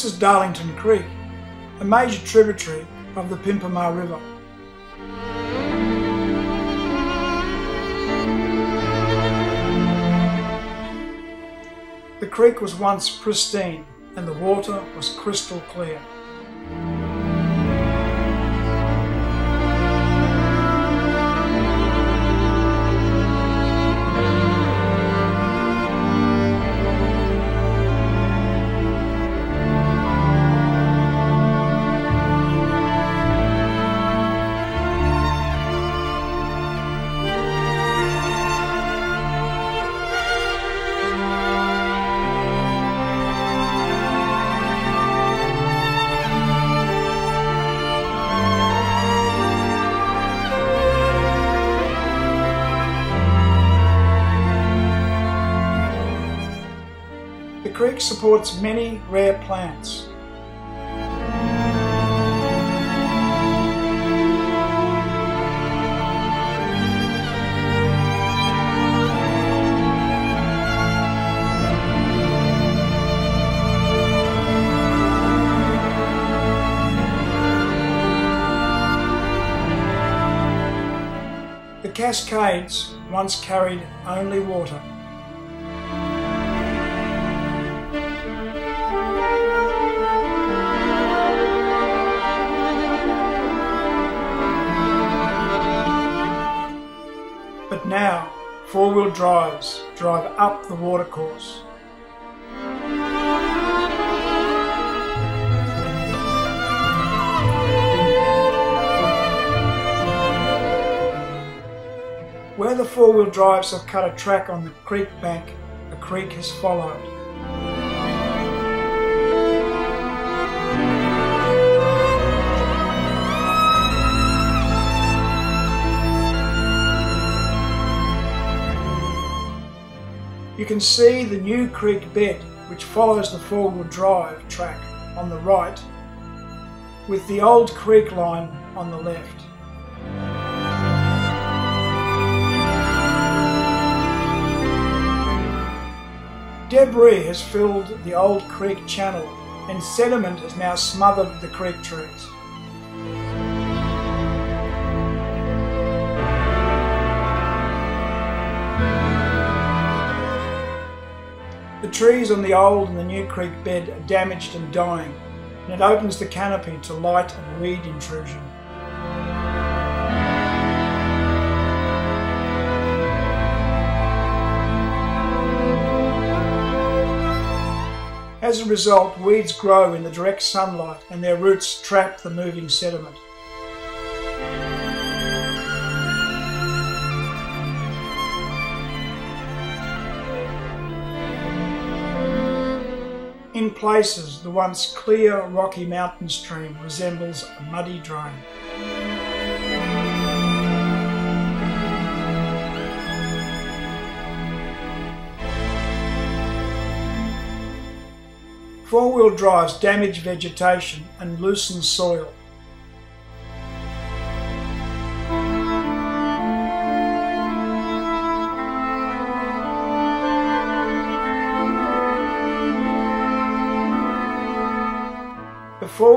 This is Darlington Creek, a major tributary of the Pimpama River. The creek was once pristine and the water was crystal clear. Supports many rare plants. The Cascades once carried only water. Four-wheel drives drive up the watercourse. Where the four-wheel drives have cut a track on the creek bank, a creek has followed. You can see the new creek bed which follows the four-wheel drive track on the right with the old creek line on the left. Debris has filled the old creek channel and sediment has now smothered the creek trees. Trees on the old and the new creek bed are damaged and dying, and it opens the canopy to light and weed intrusion. As a result, weeds grow in the direct sunlight and their roots trap the moving sediment. In places, the once clear rocky mountain stream resembles a muddy drain. Four-wheel drives damage vegetation and loosen soil.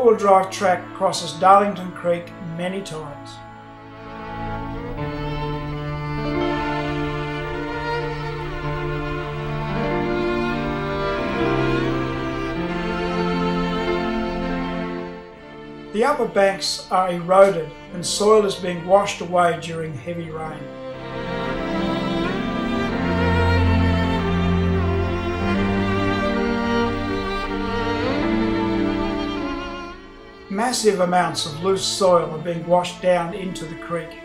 Four-wheel drive track crosses Darlington Creek many times. The upper banks are eroded and soil is being washed away during heavy rain. Massive amounts of loose soil are being washed down into the creek.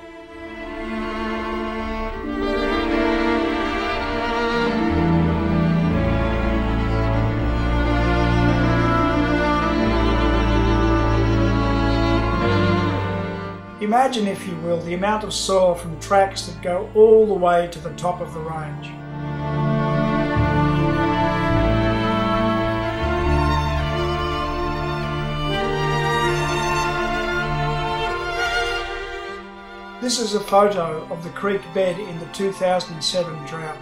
Imagine, if you will, the amount of soil from tracks that go all the way to the top of the range. This is a photo of the creek bed in the 2007 drought.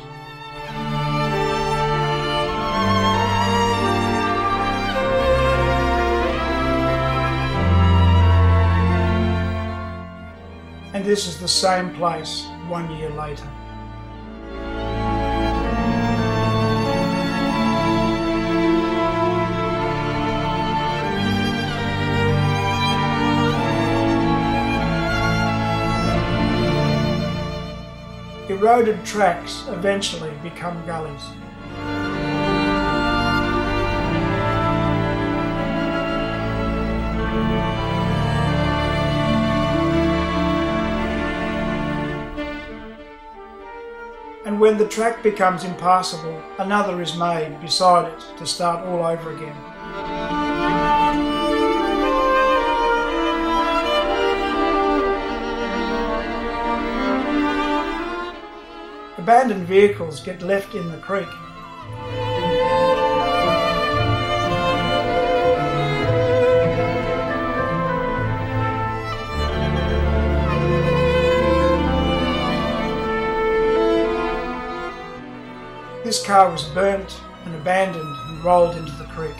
And this is the same place one year later. Eroded tracks eventually become gullies. And when the track becomes impassable, another is made beside it to start all over again. Abandoned vehicles get left in the creek. This car was burnt and abandoned and rolled into the creek.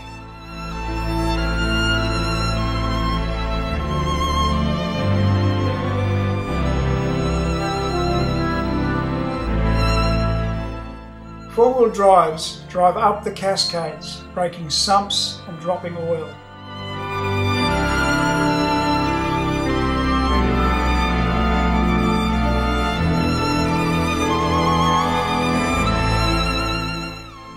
Four-wheel drives drive up the Cascades, breaking sumps and dropping oil.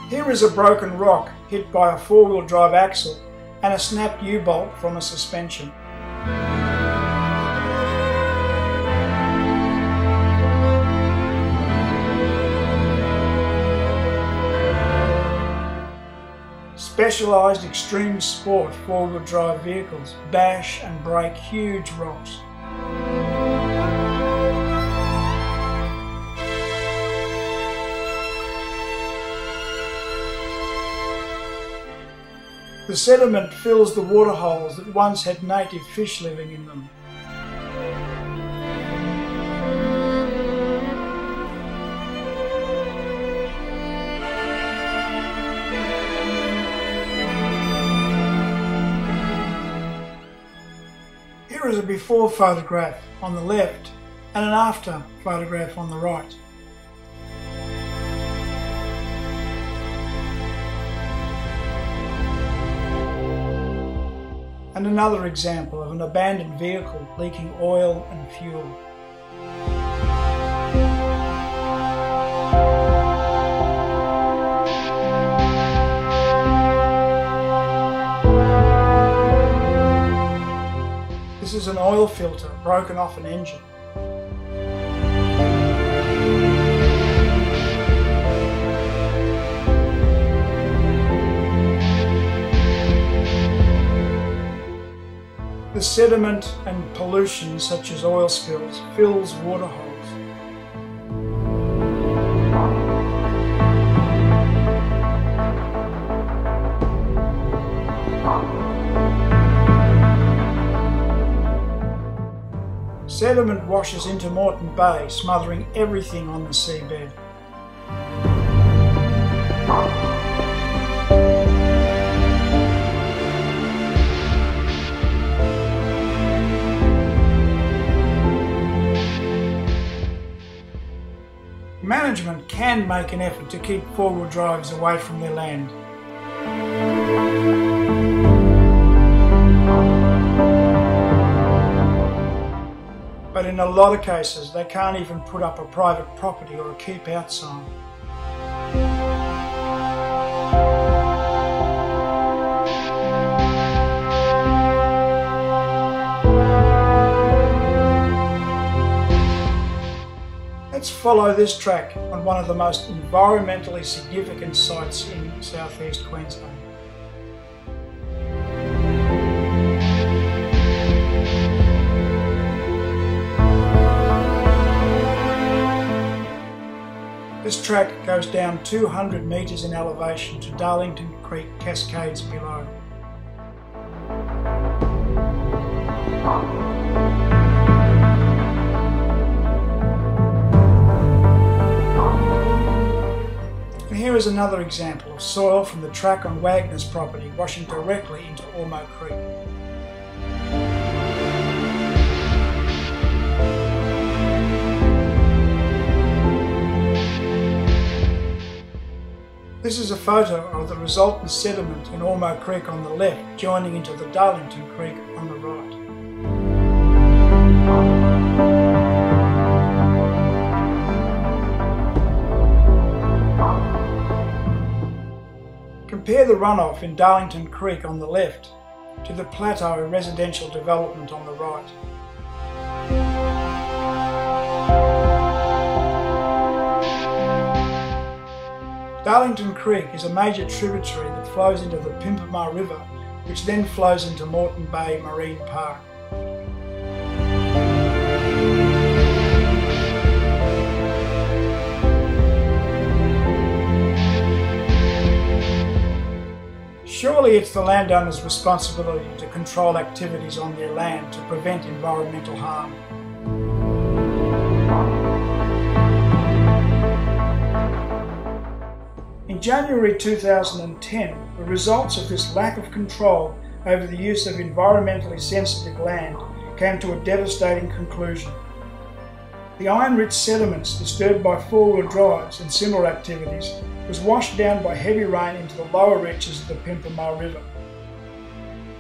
Here is a broken rock hit by a four-wheel drive axle and a snapped U-bolt from a suspension. Specialised extreme sport four-wheel drive vehicles bash and break huge rocks. The sediment fills the waterholes that once had native fish living in them. Here is a before photograph on the left and an after photograph on the right. And another example of an abandoned vehicle leaking oil and fuel. Is an oil filter broken off an engine. The sediment and pollution such as oil spills fills waterholes. Sediment washes into Moreton Bay, smothering everything on the seabed. Management can make an effort to keep four-wheel drives away from their land. In a lot of cases, they can't even put up a private property or a keep out sign. Let's follow this track on one of the most environmentally significant sites in southeast Queensland. This track goes down 200 metres in elevation to Darlington Creek Cascades below. And here is another example of soil from the track on Wagner's property washing directly into Ormeau Creek. This is a photo of the resultant sediment in Ormeau Creek on the left, joining into the Darlington Creek on the right. Compare the runoff in Darlington Creek on the left to the Plateau residential development on the right. Darlington Creek is a major tributary that flows into the Pimpama River, which then flows into Moreton Bay Marine Park. Surely it's the landowner's responsibility to control activities on their land to prevent environmental harm. In January 2010, the results of this lack of control over the use of environmentally sensitive land came to a devastating conclusion. The iron-rich sediments disturbed by four-wheel drives and similar activities was washed down by heavy rain into the lower reaches of the Pimpama River.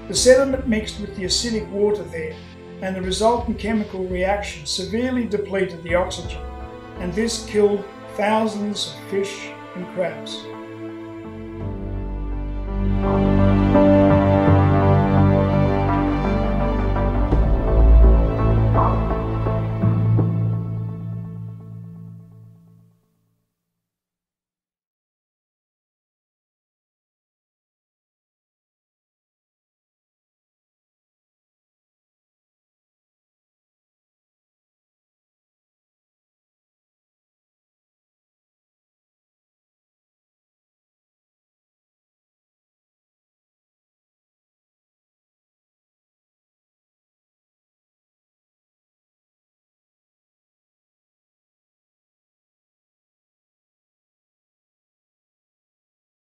The sediment mixed with the acidic water there and the resultant chemical reaction severely depleted the oxygen and this killed thousands of fish and crabs.